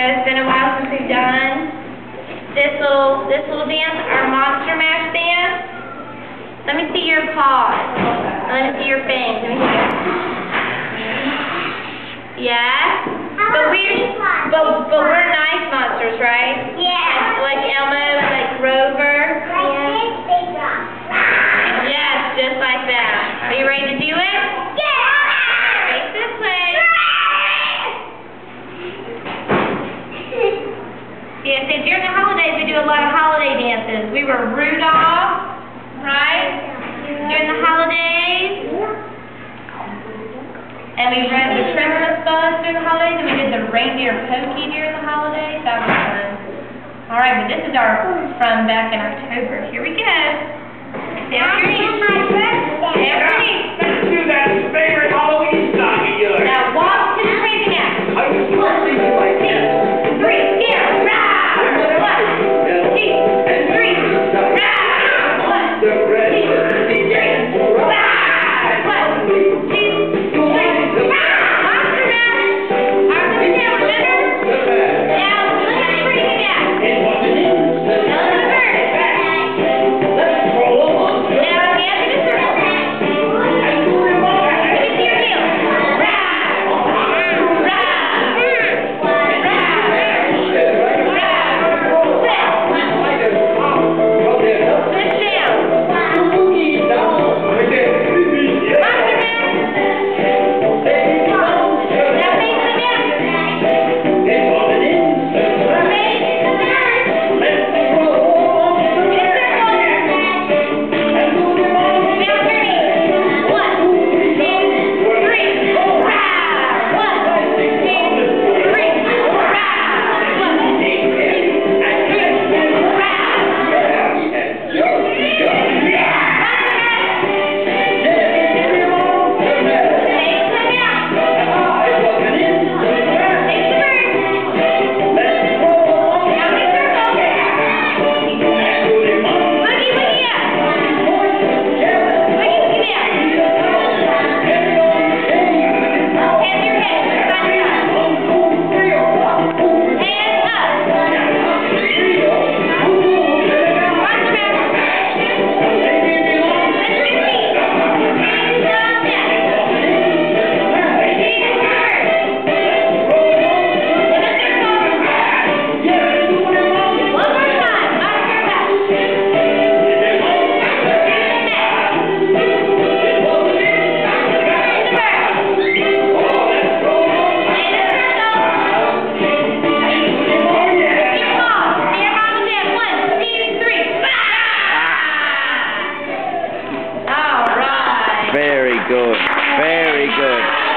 It's been a while since we've done this little this little dance, our monster mash dance. Let me see your paws. Let me see your fangs. Let me see. Yeah? But we're but but we're nice monsters, right? Yeah. Like Elmo and like Grover. Like this, they drop. Yes, just like that. Are you ready to do it? Yeah. Face this way. Yeah, during the holidays we do a lot of holiday dances. We were Rudolph, right? During the holidays. And we read the Christmas bus during the holidays, and we did the reindeer pokey during the holidays. That was fun. All right, but this is our from back in October. Here we go. Down your knees. my birthday. Down your good. Very good.